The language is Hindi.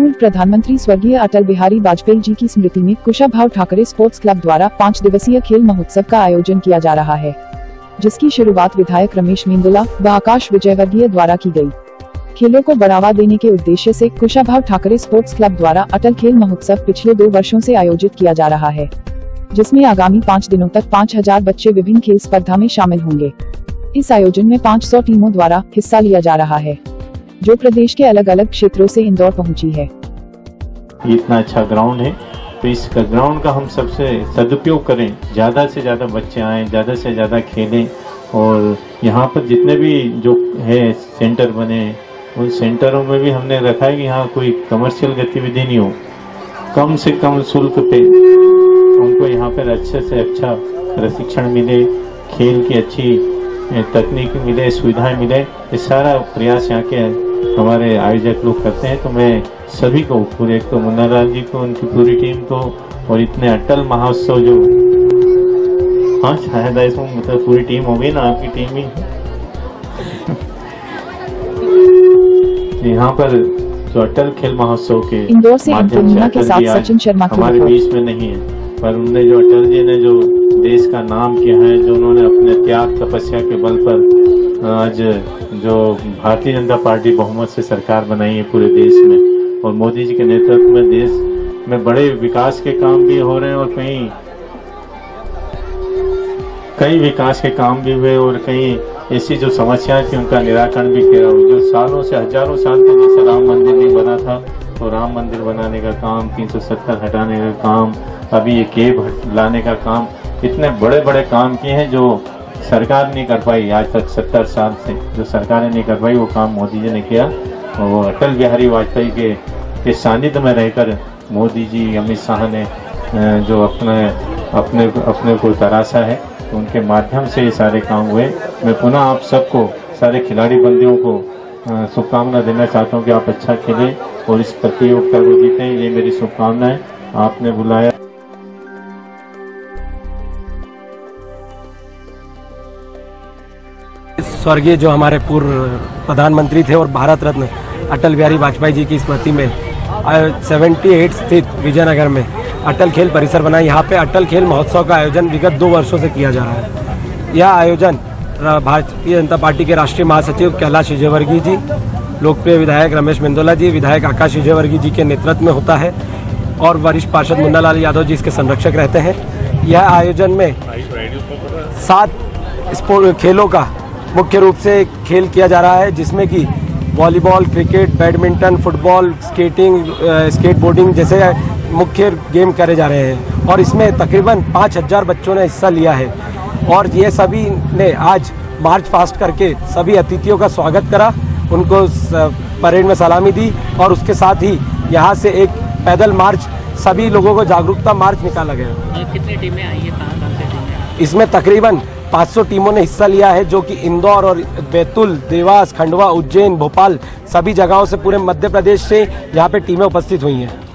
पूर्व प्रधानमंत्री स्वर्गीय अटल बिहारी वाजपेयी जी की स्मृति में कुशाभाव ठाकरे स्पोर्ट्स क्लब द्वारा पाँच दिवसीय खेल महोत्सव का आयोजन किया जा रहा है, जिसकी शुरुआत विधायक रमेश मेंदुला व आकाश विजयवर्गीय द्वारा की गई। खेलों को बढ़ावा देने के उद्देश्य से कुशाभाव ठाकरे स्पोर्ट्स क्लब द्वारा अटल खेल महोत्सव पिछले दो वर्षों से आयोजित किया जा रहा है, जिसमें आगामी पाँच दिनों तक पाँच हज़ार बच्चे विभिन्न खेल स्पर्धा में शामिल होंगे इस आयोजन में 500 टीमों द्वारा हिस्सा लिया जा रहा है जो प्रदेश के अलग अलग क्षेत्रों से इंदौर पहुँची है। ये इतना अच्छा ग्राउंड है। तो इस ग्राउंड का हम सबसे सदुपयोग करें। ज़्यादा से ज़्यादा बच्चे आएँ, ज़्यादा से ज़्यादा खेलें और यहाँ पर जितने भी जो है सेंटर बने, उन सेंटरों में भी हमने रखा है कि यहाँ कोई कमर्शियल गतिविधि नहीं हो। कम से कम शुल्क पे उनको यहाँ पर अच्छे से अच्छा प्रशिक्षण मिले, खेल की अच्छी तकनीक मिले, सुविधाएँ मिले, ये सारा प्रयास यहाँ के हमारे आयोजक लोग करते हैं तो मैं सभी को पूरे एक तो मुन्ना लाल जी को उनकी पूरी टीम को और इतने अटल महोत्सव जो हाँ शायद ऐसा मतलब पूरी टीम हो गई ना आपकी टीम ही। यहाँ पर जो अटल खेल महोत्सव के इंदौर से के साथ सचिन शर्मा हमारे बीच में नहीं है पर उनने जो अटल जी ने जो देश का नाम किया है जो उन्होंने अपने त्याग तपस्या के बल पर आज जो भारतीय जनता पार्टी बहुमत से सरकार बनाई है पूरे देश में, और मोदी जी के नेतृत्व में देश में बड़े विकास के काम भी हो रहे हैं और कई कई विकास के काम भी हुए और कई ऐसी जो समस्याएँ थी उनका निराकरण भी किया। जो सालों से, हज़ारों साल से जैसे राम मंदिर नहीं बना था तो राम मंदिर बनाने का काम 370 हटाने का काम, अभी ये केब लाने का काम, इतने बड़े बड़े काम किए हैं जो सरकार नहीं कर पाई। आज तक सत्तर साल से जो सरकार नहीं कर पाई वो काम मोदी जी ने किया और वो अटल बिहारी वाजपेयी के, के सानिध्य में रहकर मोदी जी अमित शाह ने जो अपने अपने अपने को तराशा है तो उनके माध्यम से ये सारे काम हुए। मैं पुनः आप सबको सारे खिलाड़ी बंदियों को शुभकामना देना चाहता हूँ कि आप अच्छा खेलें और इस प्रतियोगिता को जीतें। ये मेरी शुभकामनाएँ। आपने बुलाया। स्वर्गीय जो हमारे पूर्व प्रधानमंत्री थे और भारत रत्न अटल बिहारी वाजपेयी जी की स्मृति में सेवेंटी एट स्थित विजयनगर में अटल खेल परिसर बना। यहाँ पे अटल खेल महोत्सव का आयोजन विगत दो वर्षों से किया जा रहा है। यह आयोजन भारतीय जनता पार्टी के राष्ट्रीय महासचिव कैलाश विजयवर्गीय जी, लोकप्रिय विधायक रमेश मेंदोला जी, विधायक आकाश विजयवर्गीय जी के नेतृत्व में होता है और वरिष्ठ पार्षद मुन्ना लाल यादव जी इसके संरक्षक रहते हैं। यह आयोजन में सात खेलों का मुख्य रूप से खेल किया जा रहा है जिसमें कि volleyball cricket badminton football skating skateboarding जैसे मुख्य गेम करे जा रहे हैं। और इसमें तकरीबन पाँच हज़ार बच्चों ने हिस्सा लिया है। और ये सभी ने आज मार्च पास्ट करके सभी अतिथियों का स्वागत करा उनको परेड में सलामी दी और उसके साथ ही यहाँ से एक पैदल मार्च सभी लोगों को जागरूकता मार्च निकाला गया। कितनी टीमें आई है? इसमें तकरीबन 500 टीमों ने हिस्सा लिया है, जो कि इंदौर और बैतूल, देवास, खंडवा, उज्जैन, भोपाल सभी जगहों से पूरे मध्य प्रदेश से यहाँ पे टीमें उपस्थित हुई हैं।